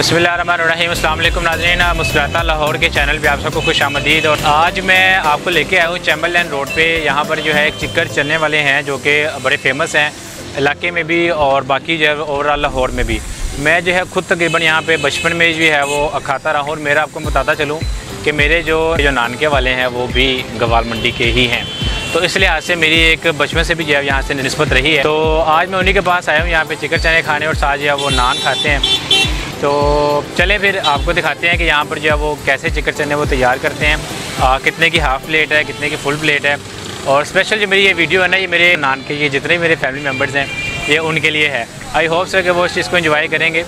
बसमीम अल्लाम नाजरीन मुस्कुराता लाहौर के चैनल पे आप सबको खुश आमदीद। और आज मैं आपको लेके आया हूँ चैम्बर लैंड रोड पे। यहाँ पर जो है एक चिक्कर चलने वाले हैं, जो कि बड़े फ़ेमस हैं इलाके में भी और बाकी जो है ओवरऑल लाहौर में भी। मैं जो है ख़ुद तकरीबन यहाँ पे बचपन में जो है वो खाता रहा हूँ और मेरा आपको बताता चलूँ कि मेरे जो जो नानके वाले हैं, वो भी गवाल मंडी के ही हैं। तो इस लिहाज से मेरी एक बचपन से भी जो है यहाँ से नस्बत रही है। तो आज मैं उन्हीं के पास आया हूँ, यहाँ पे चिकन चने खाने और साथ जो है वो नान खाते हैं। तो चले फिर आपको दिखाते हैं कि यहाँ पर जो है वो कैसे चिकन चने वो तैयार करते हैं। आ, कितने की हाफ़ प्लेट है कितने की फुल प्लेट है। और स्पेशल जो मेरी ये वीडियो है ना ये मेरे नान के ये जितने मेरे फैमिली मेंबर्स हैं ये उनके लिए है। आई होप सर कि वो इस चीज़ को इन्जॉय करेंगे।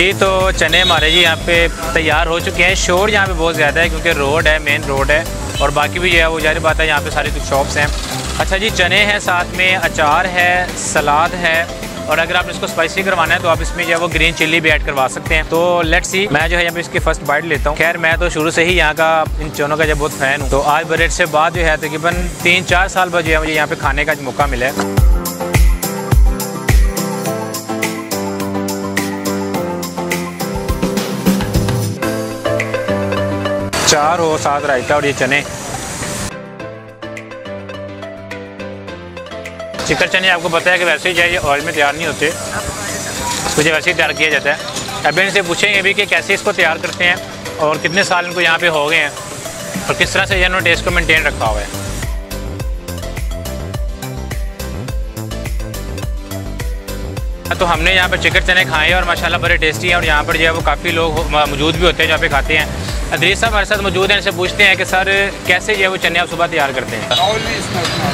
जी तो चने हमारे जी यहाँ पे तैयार हो चुके हैं। शोर यहाँ पे बहुत ज़्यादा है क्योंकि रोड है मेन रोड है और बाकी भी जो है वो जारी बात है यहाँ पे सारी कुछ शॉप्स हैं। अच्छा जी, चने हैं साथ में, अचार है, सलाद है और अगर आप इसको स्पाइसी करवाना है तो आप इसमें जो है वो ग्रीन चिल्ली भी ऐड करवा सकते हैं। तो लेट्स सी मैं जो है यहाँ पे इसकी फ़र्स्ट बाइट लेता हूँ। खैर, मैं तो शुरू से ही यहाँ का इन चनों का जब बहुत फ़ैन हूँ तो आज बरेट से बाद जो है तकरीबन तीन चार साल बाद जो है मुझे यहाँ पे खाने का मौका मिला है। चार हो, सात रायता और ये चने। चिकन चने आपको पता है कि वैसे ही चाहिए ऑयल में तैयार नहीं होते। मुझे वैसे ही तैयार किया जाता है। अभी इनसे पूछेंगे भी कि कैसे इसको तैयार करते हैं और कितने साल इनको यहाँ पे हो गए हैं और किस तरह से इन्होंने टेस्ट को मेंटेन रखा हुआ है। तो हमने यहाँ पर चिकन चने खाए और माशाल्लाह बड़े टेस्टी हैं और यहाँ पर जो है वो काफ़ी लोग मौजूद भी होते हैं जहाँ पे खाते हैं। अदरीस साहब हमारे साथ मौजूद हैं इनसे पूछते हैं कि सर कैसे जो है वो चने आप सुबह तैयार करते हैं?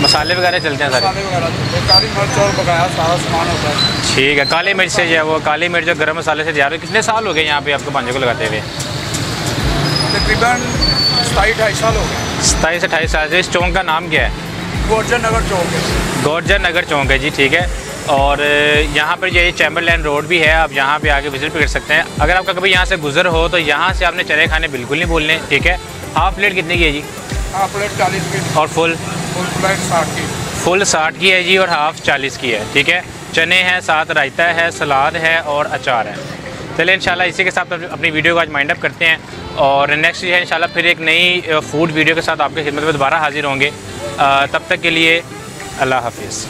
मसाले वगैरह चलते हैं सर? काली मिर्च और बकाया सारा सामान होता है। ठीक है काली मिर्च से जो है वो काली मिर्च और गर्म मसाले से तैयार हो। कितने साल हो गए यहाँ पे आपको पांजे को लगाते हुए? तकरीबन सताईस अठाईस साल हो गए। सताईस अट्ठाईस साल से। इस चौंक का नाम क्या है? गोर्जन नगर चौक है। गौरजर नगर चौंक है जी ठीक है। और यहाँ पर ये चैम्बरलैंड रोड भी है आप यहाँ पे आके विज़िट भी कर सकते हैं। अगर आपका कभी यहाँ से गुजर हो तो यहाँ से आपने चने खाने बिल्कुल नहीं भूलने ठीक है? हाफ़ प्लेट कितने की है जी? हाफ़ प्लेट चालीस की। और फुल? फुल प्लेट साठ की। फुल साठ की है जी और हाफ़ चालीस की है ठीक है? चने हैं साथ रायता है सलाद है और अचार है। चले इंशाल्लाह इसी के साथ अपनी वीडियो को आज माइंड अप करते हैं और नेक्स्ट है इंशाल्लाह फिर एक नई फ़ूड वीडियो के साथ आपके खिदमत में दोबारा हाजिर होंगे। तब तक के लिए अल्लाह हाफिज़।